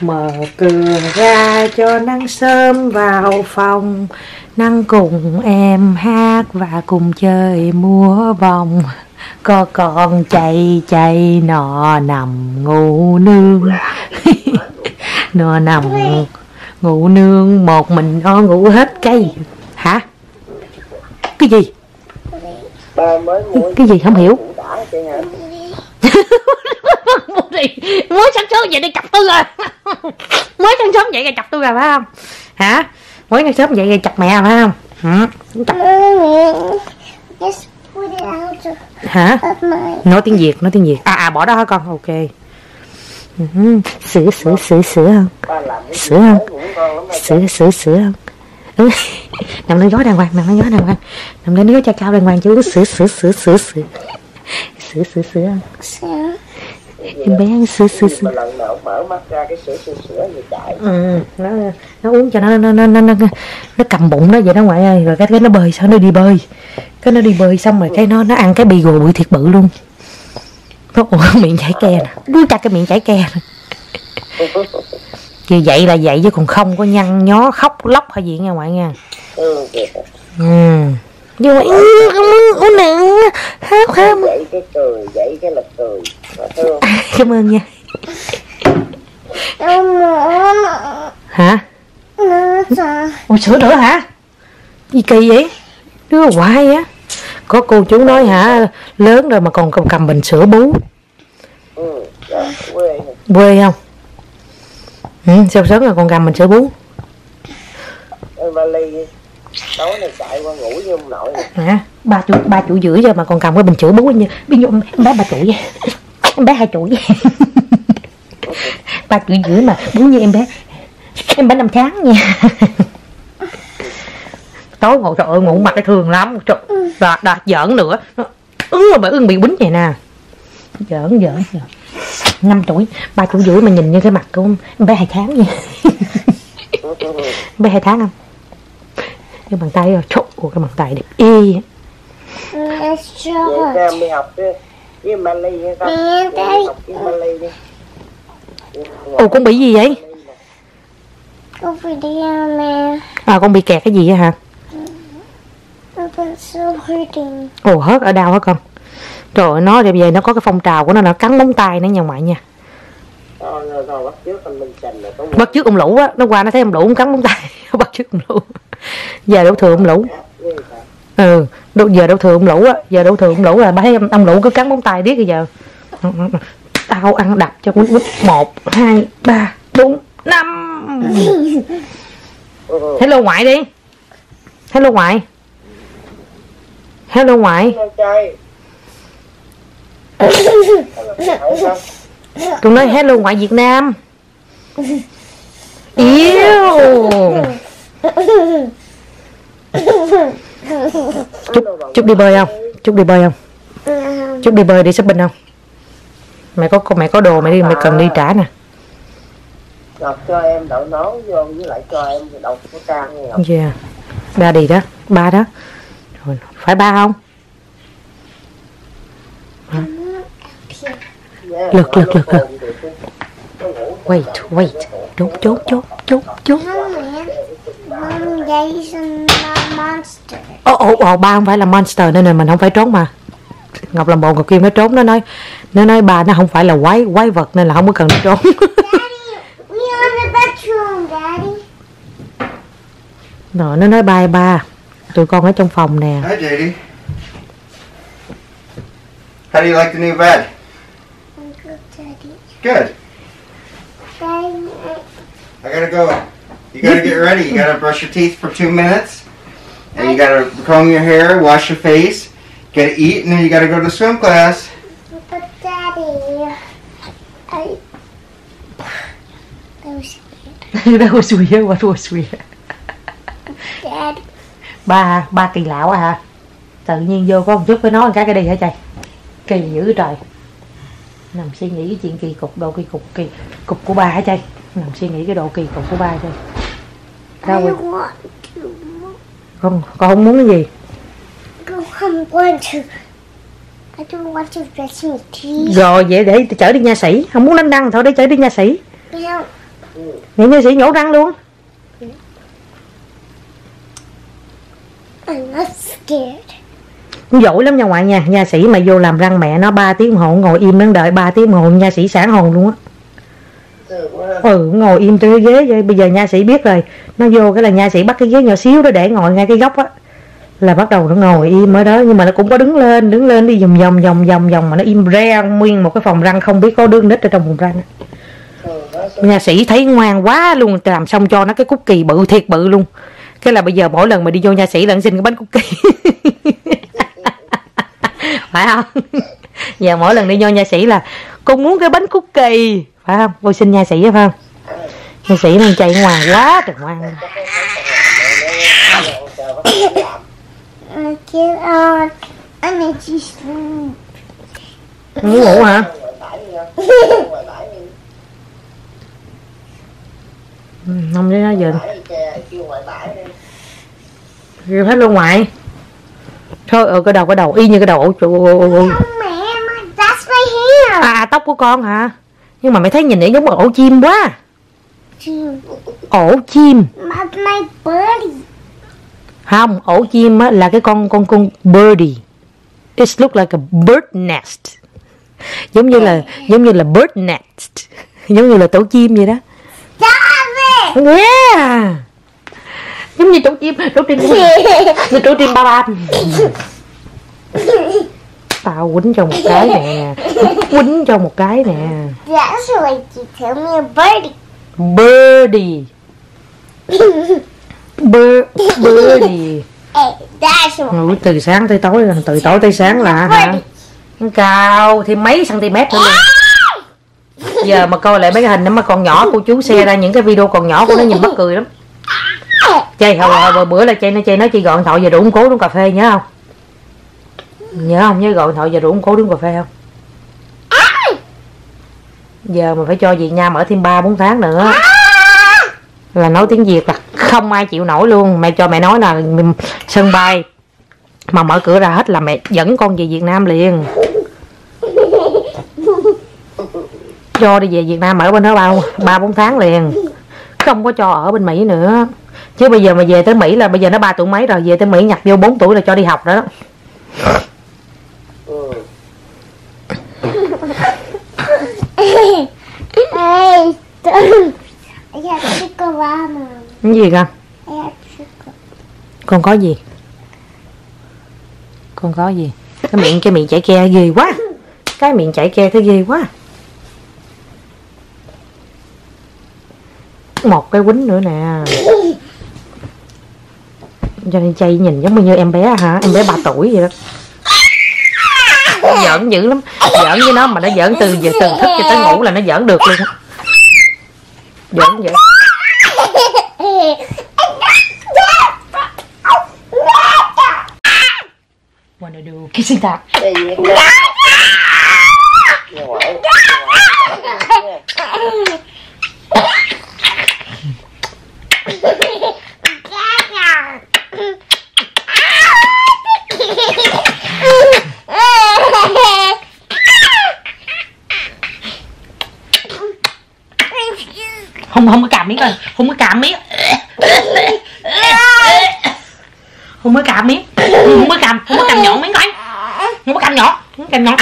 Mở cửa ra cho nắng sớm vào phòng. Nắng cùng em hát và cùng chơi múa vòng. Có con chạy chạy nọ nằm ngủ nương. Nó nằm ngủ nương một mình nó ngủ hết cái Hả? Cái gì? mua Cái gì không hiểu? chứ hả? Mới sáng sớm vậy đi chọc tôi rồi mới sáng sớm vậy rồi chọc tôi rồi phải không? Hả? Mới sáng sớm vậy rồi chọc mẹ phải không? Hả chọc. Just put it out hả? nói tiếng việt nói tiếng việt. À à bỏ đó hả con? Ok. Sữa sữa sữa sữa không sữa không sữa sữa sữa không nằm lên gói đàng hoàng nằm lên gói đàng hoàng. Nằm lên gói cha cao đàng hoàng chứ uống sữa sữa sữa sữa sữa sữa sữa sữa không So, em bé ăn sữa sữa sữa. lần nào mở mắt ra cái sữa sữa sữa thì chạy. Ừ, nó nó uống cho nó nó nó nó, nó, nó cầm bụng nó vậy đó ngoại ơi. Rồi cái cái nó bơi sao nó đi bơi? Cái nó đi bơi xong rồi cái nó nó ăn cái bì gồ bự thiệt bự luôn. Nó ủa, miệng chảy ke nè. Đuôi chặt cái miệng chảy ke nè. Thì vậy là vậy chứ còn không có nhăn nhó khóc lóc hay gì nha ngoại nha. Ừ, nhưng mà ừ, không muốn uống nè hát hát dậy cái cười dậy cái là cười. Thương. Cảm ơn nha. Hả. Ủa sữa nữa hả? Gì kỳ vậy? Đứa hoài á. Có cô chú nói hả Lớn rồi mà còn cầm, cầm bình sữa bú. Ừ, dạ, quê Quê không? Ừ, sao sớm rồi còn cầm bình sữa bú? Vali tối này chạy qua ngủ với ông nội nè. hả? Ba tuổi ba tuổi rưỡi rồi mà còn cầm cái bình sữa bú như Bây giờ em bé ba tuổi Em bé hai tuổi Ba tuổi rưỡi mà bú như em bé. Em bé năm tháng nha. Tối ngồi trời ơi ngủ mặt cái thường lắm. Trời, đạt, đạt giỡn nữa. Ứng rồi bởi ưng bị quýnh vậy nè. Giỡn giỡn giỡn. Năm tuổi ba tuổi rưỡi mà nhìn như cái mặt của em bé hai tháng nha. Bé hai tháng không cái bàn tay rồi trộn của cái bàn tay đẹp y vậy show cho em đi học với Mali hay Vậy đây. đi học đi ồ con bị gì vậy? Go video, man. à con bị kẹt cái gì á hả? Ồ hớt ở đâu hả con? Trời ơi nó bây giờ nó có cái phong trào của nó là cắn móng tay nữa nha ngoại nha. Rồi bắt trước ông lũ á. Nó qua nó thấy ông lũ ông cắn móng tay. Bắt trước ông lũ giờ đấu thừa ông lũ. Ừ đâu, giờ đấu thừa ông lũ á giờ đấu thừa ông lũ là thấy ông, lũ cứ cắn móng tay điếc bây giờ. Tao ăn đập cho quýt quýt một hai ba bốn năm. Hello ngoại đi. Hello ngoại. Hello ngoại. Con tôi nói hello ngoại việt nam. Yêu chúc chúc đi bơi không? Chúc đi bơi không? Chúc đi bơi đi shopping không? Mẹ có mẹ có đồ mẹ đi mẹ cần đi trả nè. Ngọc cho em đậu nón vô với lại cho em đọc cái trang nha Ngọc yeah ba đi đó ba đó. Rồi phải ba không? Nha, Lực, lực, lực, lực. Được, được. Nó ngủ. wait wait trốn trốn trốn no, man. Mom, Daddy's a monster. ồ ồ ồ ba không phải là monster nên là mình không phải trốn mà ngọc làm bộ ngọc kim nó trốn nó nói nó nói ba nó không phải là quái quái vật nên là không có cần trốn Daddy, we are in the bedroom, Daddy. rồi nó nói bye ba tụi con ở trong phòng nè Hi, JD. How do you like the new bed? I'm good, Daddy. Good. Daddy, I gotta go. You gotta get ready. You gotta brush your teeth for two minutes. And you gotta comb your hair, wash your face, gotta eat, and then you gotta go to swim class. but Daddy, I. That was weird. that was weird what was weird Daddy. ba ba kỳ quá hả tự nhiên vô có một chút với một cái cái đi hả trời kỳ dữ trời nằm suy nghĩ cái chuyện kỳ cục đồ kỳ cục kỳ cục của ba hả trời nằm suy nghĩ cái độ kỳ cục của ba chơi Sao want to. con con không muốn cái gì No, I'm going to. I don't want to brush my teeth. rồi vậy để chở đi nha sĩ không muốn đánh đăng thôi để chở đi nha sĩ Nghĩ nha sĩ nhổ răng luôn I'm not scared cũng Giỏi lắm nha ngoại nha. Nha sĩ mà vô làm răng mẹ nó 3 tiếng hồ Ngồi im đang đợi 3 tiếng hồ Nha sĩ sáng hồn luôn á. Ừ ngồi im trên cái ghế vậy. Bây giờ nha sĩ biết rồi. Nó vô cái là nha sĩ bắt cái ghế nhỏ xíu đó để ngồi ngay cái góc á. Là bắt đầu nó ngồi im ở đó, Nhưng mà nó cũng có đứng lên Đứng lên đi vòng vòng vòng vòng vòng Mà nó im re nguyên một cái phòng răng Không biết có đứa nít ở trong phòng răng Nha sĩ thấy ngoan quá luôn, Làm xong cho nó cái cúc kỳ bự thiệt bự luôn. Cái là bây giờ mỗi lần mà đi vô nha sĩ là xin cái bánh cúc kỳ. Phải không Giờ mỗi lần đi vô nha sĩ là Con muốn cái bánh cúc kỳ Phải không Cô xin nha sĩ phải không Nha sĩ đang chạy ngoan quá trời ngoan. Muốn ngủ hả Ngoài không? Ngoài ừ, Không để nó giờ ngoài. Kêu hết luôn ngoại Thôi ờ cái đầu cái đầu y như cái đầu ổ my hair. À tóc của con hả Nhưng mà mày thấy nhìn nó giống ổ chim quá Dude, Ổ chim. Không, ổ chim á, là cái con con con birdie. It look like a bird nest. Giống như là giống như là bird nest. Giống như là tổ chim vậy đó. Yeah. Giống như tổ chim, tổ chim như tổ chim ba ba. Tao quýnh cho một cái nè. Quýnh cho một cái nè. That's like you tell me a birdie. Birdie. Bir, birdie. What Ngủ từ sáng tới tối, từ tối tới sáng là hả? cao thêm mấy cm nữa luôn giờ mà coi lại mấy cái hình đó mà còn nhỏ cô chú xe ra những cái video còn nhỏ của nó nhìn mắc cười lắm chơi hồi, hồi, bữa là chơi nó chơi nó chỉ gọi điện thoại giờ rủ ông cố uống cà phê nhớ không? Nhớ không? Nhớ gọi điện thoại giờ rủ ông cố uống cà phê không? Giờ mà phải cho Việt Nam ở thêm ba bốn tháng nữa. Là nói tiếng Việt là không ai chịu nổi luôn. Mẹ cho mẹ nói là sân bay mà mở cửa ra hết là mẹ dẫn con về Việt Nam liền. Cho đi về Việt Nam ở bên đó bao ba bốn tháng liền. Không có cho ở bên Mỹ nữa chứ bây giờ mà về tới Mỹ là bây giờ nó ba tuổi mấy rồi, về tới Mỹ nhập vô 4 tuổi là cho đi học rồi đó. Cái gì con con có gì? Con có gì? Cái miệng cái miệng chảy ke ghê quá. Cái miệng chảy ke thấy ghê quá. Một cái quýnh nữa nè cho nên chay nhìn giống như em bé hả? Em bé 3 tuổi vậy đó. Nó giỡn dữ lắm. Giỡn với nó mà nó giỡn từ giờ từ thức cho tới ngủ là nó giỡn được luôn. Giỡn vậy. Wanna do kissing tag Đây gì em Nghe ngoại. không không có cảm miếng coi không có cảm miếng. Không có cảm miếng. Không có cảm không có cảm nhọn miếng coi không có cảm nhọn không có cảm nhọn.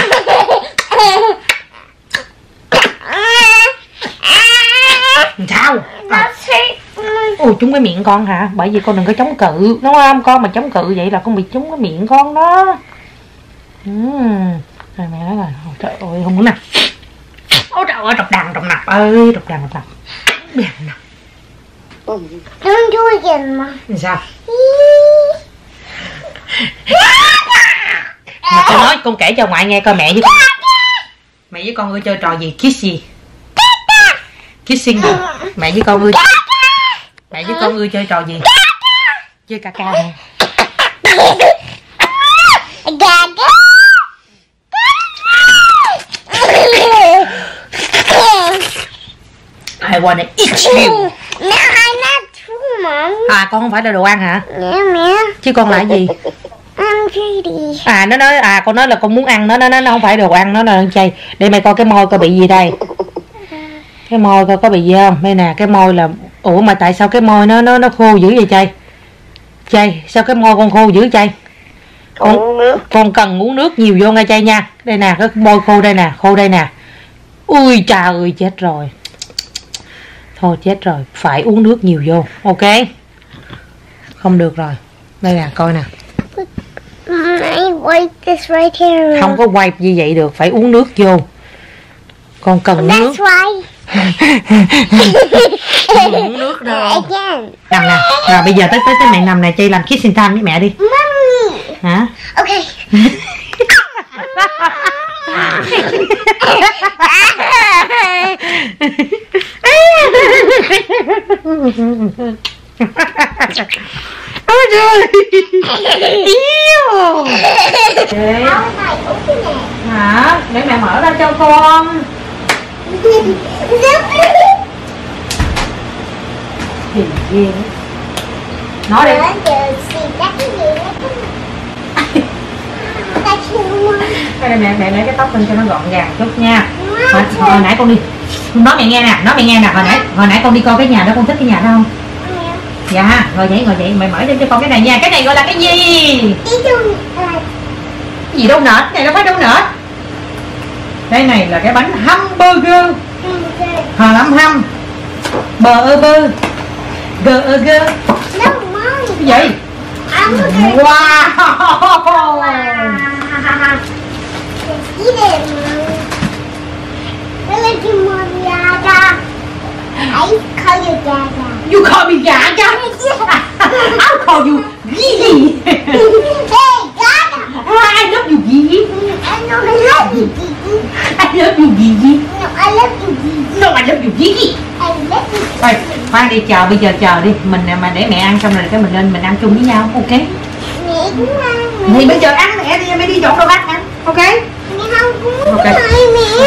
Sao? À. Ôi chúng cái miệng con hả? Bởi vì con đừng có chống cự. Đúng không con mà chống cự vậy là con bị trúng cái miệng con đó. Ừm. rồi mẹ nói rồi, trời ơi không muốn nè. Ôi trời ơi độc đàn độc nạp, ơi ừ, độc đàn độc nạp. Don't do it again, Mom. Làm sao mà. Con nói con kể cho ngoại nghe coi mẹ với con. Mẹ với con ưa chơi trò gì? Kiss gì? Kissing gì mẹ với con ưa mẹ với con ưa chơi trò gì? Chơi ca ca nè I. I wanna eat you No, I'm not true, Mom. à con không phải là đồ ăn hả Yeah, man. chứ con là gì I'm greedy. à nó nói à con nói là con muốn ăn nó nó nó không phải đồ ăn nó là ăn chay để mày coi cái môi coi bị gì đây cái môi coi có bị gì không đây nè cái môi là ủa mà tại sao cái môi nó nó nó khô dữ vậy chay chay sao cái môi con khô dữ chay Con Con- uống nước. con cần uống nước nhiều vô nghe chay nha đây nè cái môi khô đây nè khô đây nè ui trời ơi chết rồi thôi chết rồi phải uống nước nhiều vô ok? Không được rồi. Đây nè coi nè. I wipe this right here. không có wipe như vậy được phải uống nước vô. Con cần nước. uống nước đâu. Nằm nè. Rồi bây giờ tới tới tới mẹ nằm nè chơi làm kissing time với mẹ đi. Hả? Okay. ôi trời yêu Để- hả để mẹ mở ra cho con thì ghê nói đi đây mẹ mẹ lấy cái tóc lên cho nó gọn gàng chút nha. Hồi, hồi nãy con đi nói mẹ nghe nè nói mẹ nghe nè hồi nãy hồi nãy con đi coi cái nhà đó con thích cái nhà đó không dạ ngồi dậy ngồi dậy mẹ mở cho cho con cái này nha cái này gọi là cái gì cái gì đâu nở cái này đâu phải đâu nở đây này là cái bánh hamburger hờ lắm hăm bờ ơ bơ gờ ơ gơ cái gì wow Let's eat Gaga. I call you Gaga. You call me Gaga? Yeah. I'll call you Gigi. hey, Gaga. I love you, Gigi. I know I love you, Gigi. I love you, Gigi. No, I love you, Gigi. No, I love you, Gigi. Thôi, khoan đi chờ, bây giờ chờ đi. Mình mà để mẹ ăn xong rồi cái mình lên mình ăn chung với nhau, ok? Mẹ cũng ăn. Thì bây giờ ăn mẹ đi, mẹ đi dọn đồ ăn ăn, ok? Mẹ không cũng okay. mẹ.